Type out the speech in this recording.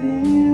You.